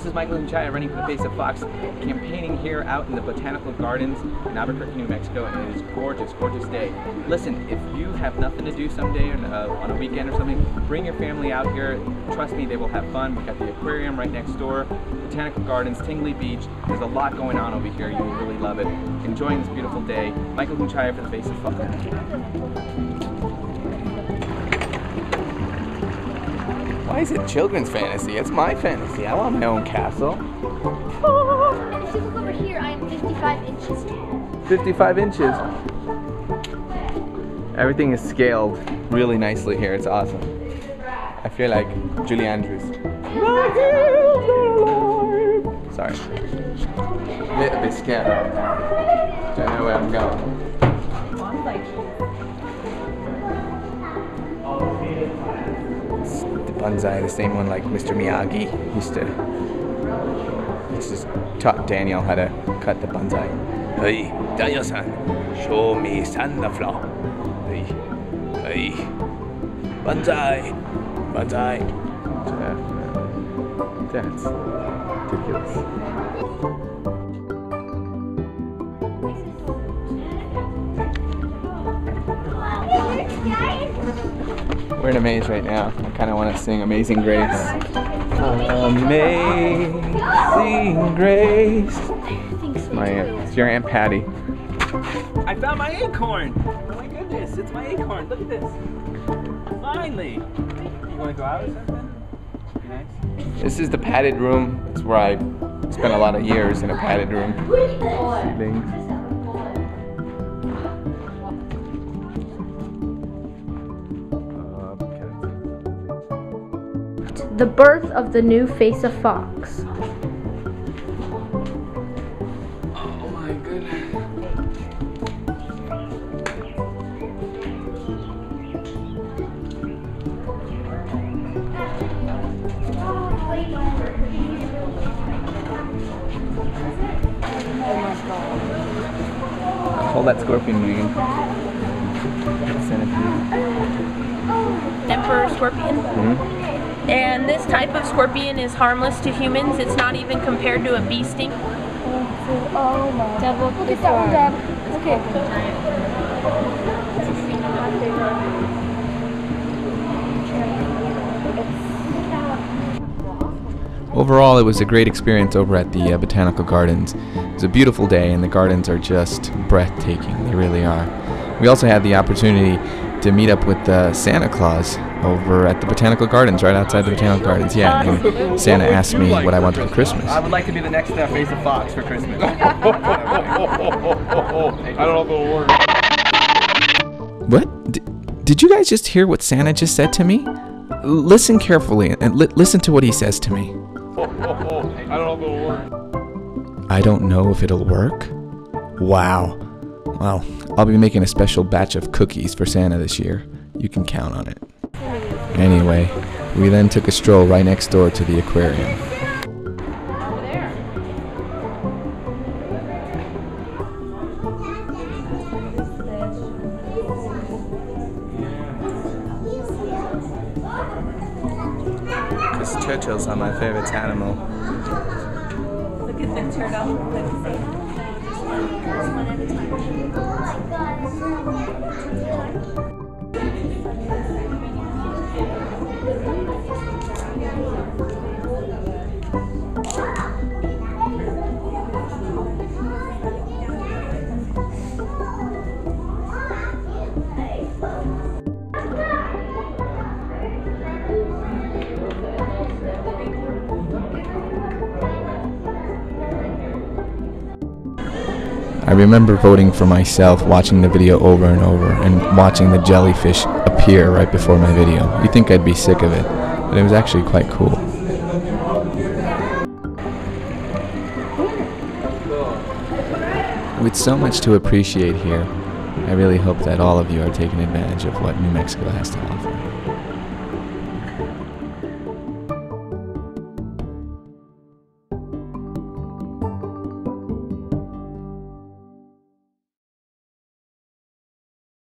this is Michael Junchaya running for the Face of Fox, campaigning here out in the Botanical Gardens in Albuquerque, New Mexico, and it is gorgeous, gorgeous day. Listen, if you have nothing to do someday uh, on a weekend or something, bring your family out here. Trust me, they will have fun. We've got the aquarium right next door, Botanical Gardens, Tingley Beach. There's a lot going on over here. You will really love it. Enjoying this beautiful day. Michael Junchaya for the Face of Fox. Why is it children's fantasy? It's my fantasy. I want my own castle. And if you look over here, I am 55 inches tall. 55 inches. Everything is scaled really nicely here. It's awesome. I feel like Julie Andrews. Sorry. A little bit scared. Don't know where I'm going. Bonsai, the same one like Mr. Miyagi used to. It's just taught Daniel how to cut the bonsai. Hey, Daniel-san, show me sunflower. Hey, hey, bonsai, bonsai. That's ridiculous. We're in a maze right now. I kind of want to sing Amazing Grace. Amazing Grace. My, uh, it's your Aunt Patty. I found my acorn! Oh my goodness, it's my acorn. Look at this. Finally. You want to go out or something? Be nice. This is the padded room. It's where I spent a lot of years in a padded room. Seedlings. The birth of the new face of Fox. Oh my goodness. Hold that scorpion, Megan. Centipede. emperor scorpion. Mhm. And this type of scorpion is harmless to humans. It's not even compared to a bee sting. Double Look at that one, Dad. Okay. Overall, it was a great experience over at the uh, Botanical Gardens. It was a beautiful day, and the gardens are just breathtaking. They really are. We also had the opportunity to meet up with uh, Santa Claus over at the Botanical Gardens, right outside the Botanical Gardens. Yeah, and Santa asked me what I wanted for Christmas. I would like to be the next uh, face of Fox for Christmas. I don't know if it'll work. What? D- did you guys just hear what Santa just said to me? L- listen carefully and li- listen to what he says to me. I don't know if it'll work. I don't know if it'll work. Wow. Well, I'll be making a special batch of cookies for Santa this year. You can count on it. Anyway, we then took a stroll right next door to the aquarium. Because turtles are my favorite animal. Look at the turtle. I remember voting for myself, watching the video over and over, and watching the jellyfish appear right before my video. You'd think I'd be sick of it, but it was actually quite cool. With so much to appreciate here, I really hope that all of you are taking advantage of what New Mexico has to offer.